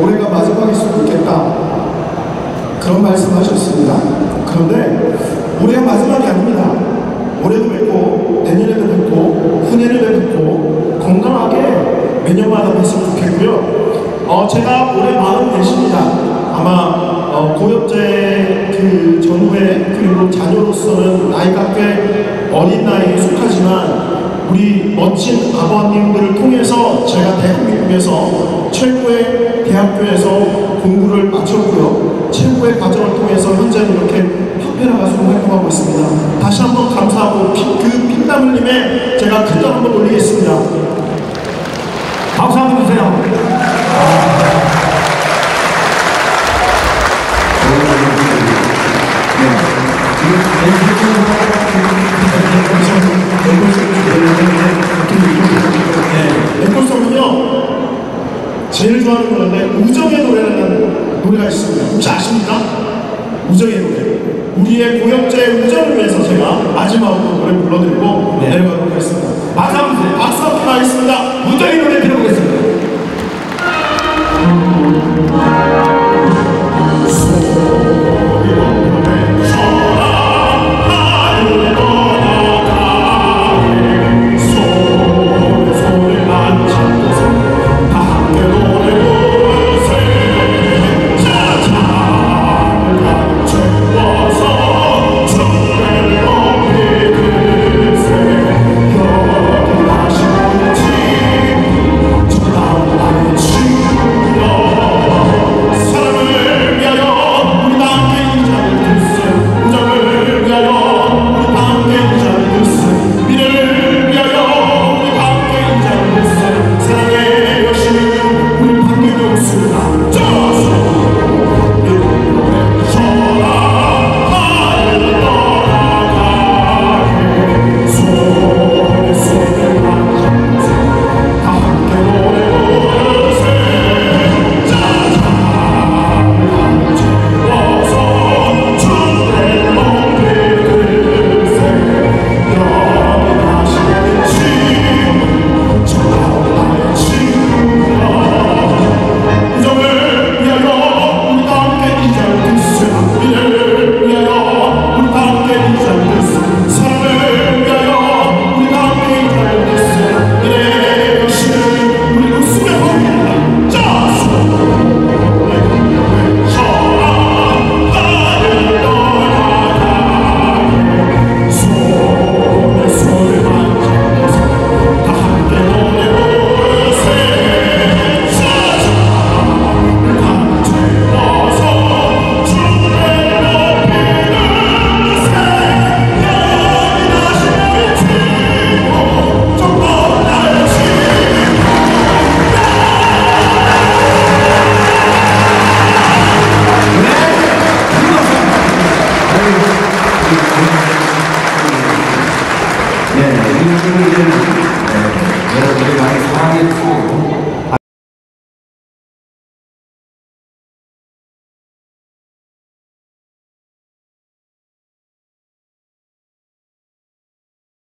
올해가 마지막일 수도 있겠다 그런 말씀하셨습니다. 그런데 올해가 마지막이 아닙니다. 올해도 뵙고 내년에도 뵙고 후년에도 뵙고 건강하게 매년마다 뵀으면 좋겠고요. 어, 제가 올해 마흔 대십니다. 아마 어, 고엽제 그 전후에 그리고 자녀로서는 나이가 꽤 어린 나이에 속하지만 우리 멋진 아버님들을 통해서 제가 대한민국에서 최고의 대학교에서 공부를 마쳤고요. 최고의 과정을 통해서 현재는 이렇게 협회라 가수로 활동하고 있습니다. 다시 한번 감사하고 피, 그 흘림에 제가 큰점 한번 올리겠습니다. 주 제일 좋아하는 노래인데 우정의 노래라는 노래가 있습니다. 혹시 아십니까? 우정의 노래. 우리의 고역자의 우정을 위해서 제가 마지막으로 노래 불러드리고 네. 내려가도록 하겠습니다. 주세요. 박수 한번 하겠습니다. 무더기 노래 박민 네, 이 곡을 이제 네, 여러분들이 많이 사랑해